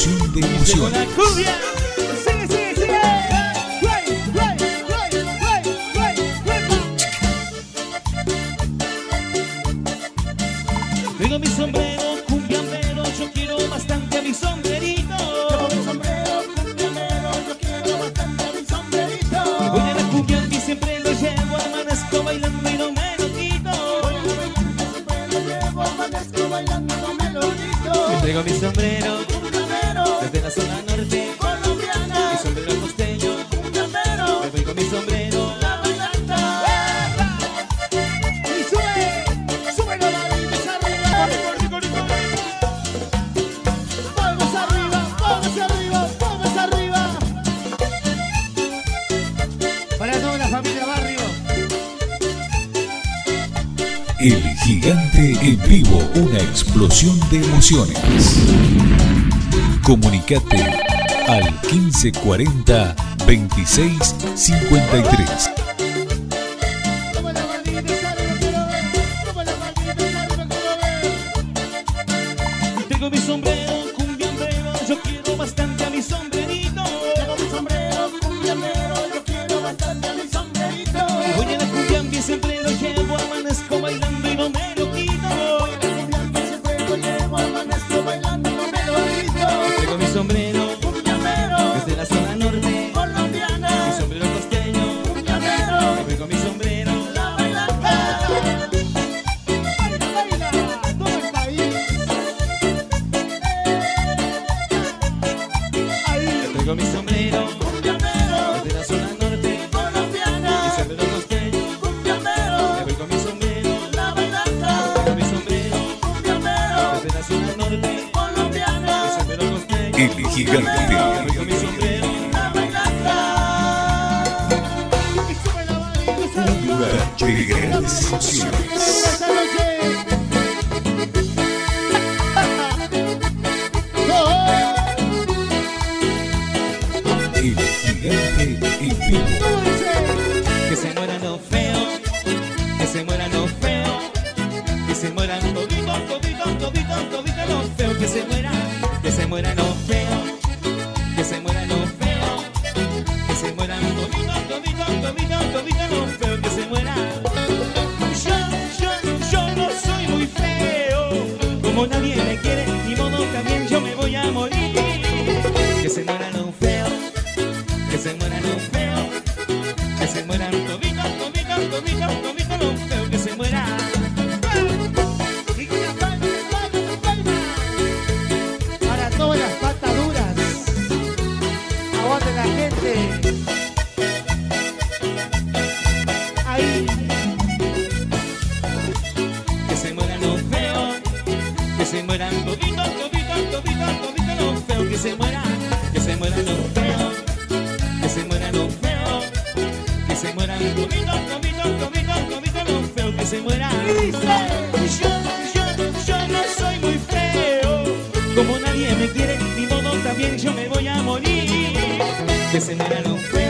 explosión de. Eh. Tengo mi sombrero yo quiero bastante a mi sombrerito. Mi sombrero yo quiero bastante a mi sombrerito. Voy a la y siempre lo llevo, bailando me lo quito. Voy a la y siempre lo llevo, bailando me lo quito. Mi sombrero El gigante en vivo, una explosión de emociones. Comunicate al 1540 2653. Tengo mi sombrero. gigante. Un Que se mueran los feos, que se mueran los feos, que se mueran Comito, comito, comito, comito con feo que se muera. Y dice, yo, yo, yo no soy muy feo. Como nadie me quiere, ni modo también yo me voy a morir. Que se muera los feos.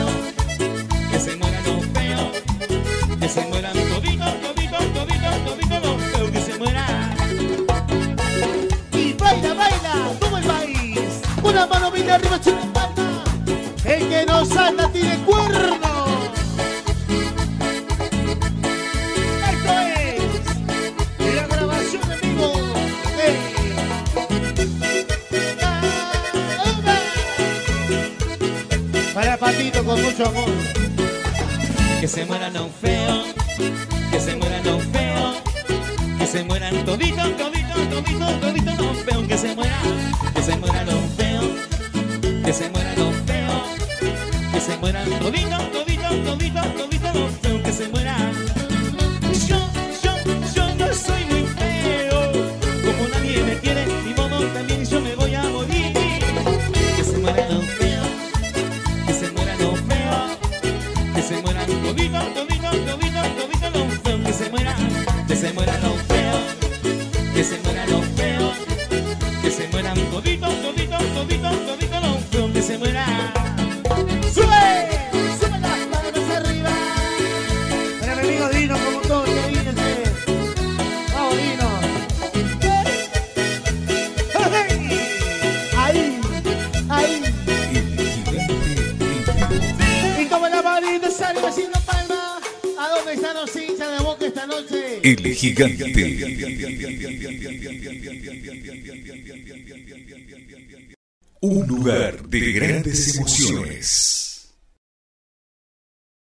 hecho con mucho amor. Que se mueran no feo, que se mueran no feo, que se mueran todito, todito, todito, todito no feo, que se mueran, que se mueran no feo, que se mueran no feo, que se mueran todito, todito, todito, todito no feo, que se mueran. El gigante. Un lugar de grandes emociones.